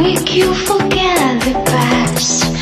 Make you forget the past.